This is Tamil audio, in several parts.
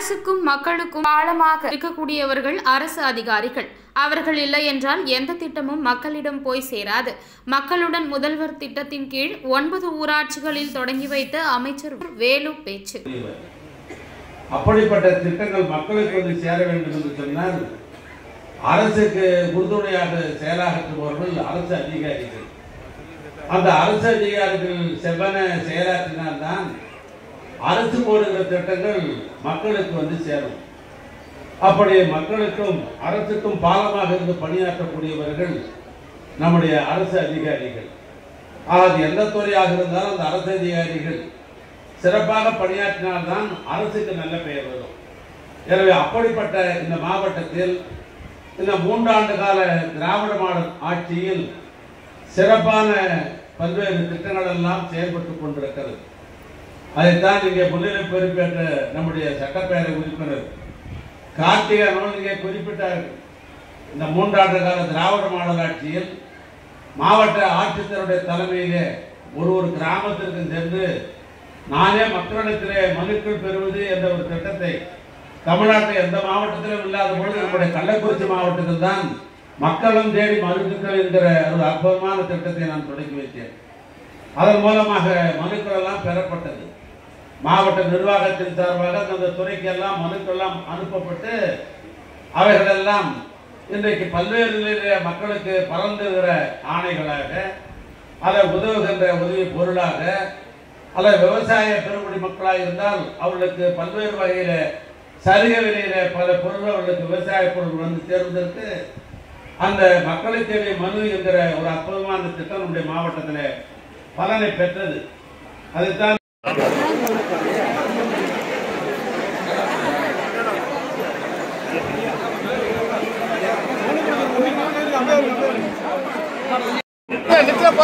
அரசுக்கும் மக்களுக்கும் ஆழமாக இருக்கக்கூடியவர்கள் அரசு அதிகாரிகள். அவர்கள் இல்லை என்றால் எந்த திட்டமும் மக்களிடம் போய் சேராது. மக்களுடன் முதல்வர் திட்டத்தின் கீழ் ஒன்பது ஊராட்சிகளில் தொடங்கி வைத்த அமைச்சர் வேலு பேச்சு. அப்படிப்பட்ட திட்டங்கள் மக்களுக்கு வந்து சேர வேண்டும் என்று சொன்னால் அரசுக்கு உறுதுணையாக செயலாற்றுபவர்கள் அரசு அதிகாரிகள். அந்த அரசு அதிகாரிகள் செவ்வன செயலாற்றினால்தான் அரசு போடுகிற திட்டங்கள் மக்களுக்கு வந்து சேரும். அப்படி மக்களுக்கும் அரசுக்கும் பாலமாக இருந்து பணியாற்றக்கூடியவர்கள் நம்முடைய அரசு அதிகாரிகள். அது எந்த துறையாக இருந்தாலும் அந்த அரசு அதிகாரிகள் சிறப்பாக பணியாற்றினால்தான் அரசுக்கு நல்ல பெயர் வரும். எனவே அப்படிப்பட்ட இந்த மாவட்டத்தில் இந்த மூன்றாண்டு கால திராவிட மாடல் ஆட்சியில் சிறப்பான பல்வேறு திட்டங்கள் எல்லாம் செயல்பட்டுக் கொண்டிருக்கிறது. அதைத்தான் இங்கே முன்னிலை பொறுப்பேற்ற நம்முடைய சட்டப்பேரவை உறுப்பினர் கார்த்திகேயன் இங்கே குறிப்பிட்டார்கள் இந்த மூன்றாண்டு கால திராவிட மாடல் ஆட்சியில் மாவட்ட ஆட்சித்தருடைய தலைமையிலே ஒரு ஒரு கிராமத்திற்கும் சென்று நானே மக்களிடத்திலே மனுக்கள் பெறுவது என்ற ஒரு திட்டத்தை தமிழ்நாட்டில் எந்த மாவட்டத்திலும் இல்லாத பொழுது நம்முடைய கள்ளக்குறிச்சி மாவட்டத்தில் தான் மக்களும் தேடி மனுக்கள் என்கிற ஒரு அற்புதமான திட்டத்தை நான் தொடங்கி வைத்தேன். அதன் மூலமாக மனுக்கள் எல்லாம் பெறப்பட்டது. மாவட்ட நிர்வாகத்தின் சார்பாக அந்த துறைக்கு எல்லாம் அனுப்பப்பட்டு அவைகளெல்லாம் இன்றைக்கு பல்வேறு மக்களுக்கு பறந்துகிற ஆணைகளாக அதை உதவுகின்ற உதவி பொருளாக அல்ல விவசாய பெருங்குடி மக்களாக இருந்தால் அவர்களுக்கு பல்வேறு வகையில சலுகை விலையில பல பொருள் அவர்களுக்கு விவசாய பொருள் வந்து சேர்வதற்கு அந்த மக்களுக்கு தேவை மனு என்கிற ஒரு அற்புதமான திட்டம் நம்முடைய மாவட்டத்தில் பலனை பெற்றது. அதுதான்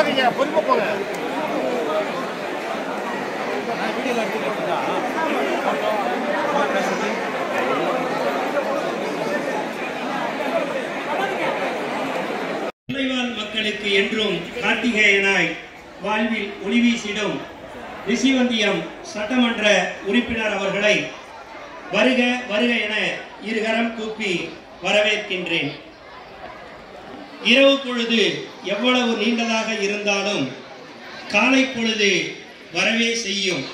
நிற்க போறீங்க போங்க. மக்களுக்கு என்றும் கார்த்திகேயனாய் வாழ்வில் ஒளி வீசிடும் ரிஷிவந்தியம் சட்டமன்ற உறுப்பினர் அவர்களை வருக வருக என இருகரம் கூப்பி வரவேற்கின்றேன். இரவு பொழுது எவ்வளவு நீண்டதாக இருந்தாலும் காலை பொழுது வரவே செய்யும்.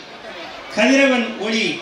கதிரவன் ஒளி